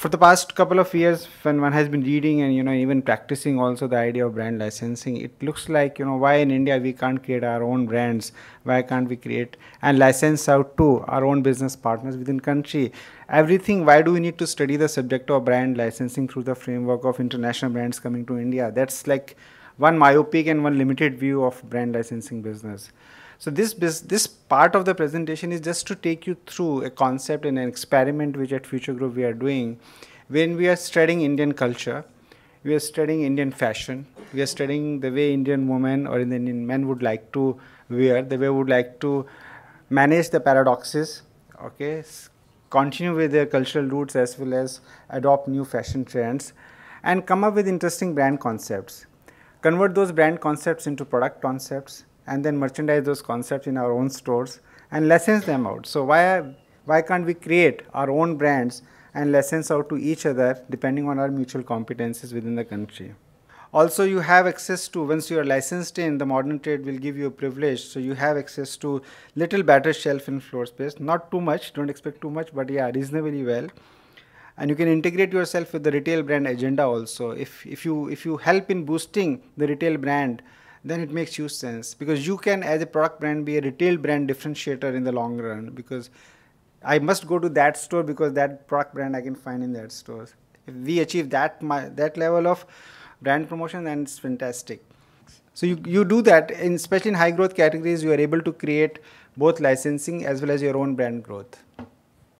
for the past couple of years when one has been reading and you know even practicing also the idea of brand licensing it looks like you know why in india we can't create our own brands? Why can't we create and license out to our own business partners within country? Everything why do we need to study the subject of brand licensing through the framework of international brands coming to india? That's like one myopic and one limited view of brand licensing business so this this part of the presentation is just to take you through a concept and an experiment which at Future Group we are doing. When we are studying Indian culture, we are studying Indian fashion, we are studying the way Indian women or Indian men would like to wear, the way would like to manage the paradoxes, okay, continue with their cultural roots as well as adopt new fashion trends and come up with interesting brand concepts. Convert those brand concepts into product concepts and then merchandise those concepts in our own stores and license them out. So why, why can't we create our own brands and license out to each other depending on our mutual competencies within the country. Also, you have access to, once you are licensed in, the modern trade will give you a privilege. So you have access to little better shelf and floor space. Not too much, don't expect too much, but yeah, reasonably well. And you can integrate yourself with the retail brand agenda also. If, if, you, if you help in boosting the retail brand, then it makes huge sense because you can as a product brand be a retail brand differentiator in the long run because I must go to that store because that product brand I can find in that store. If we achieve that my, that level of brand promotion, then it's fantastic. So you, you do that, in, especially in high growth categories, you are able to create both licensing as well as your own brand growth.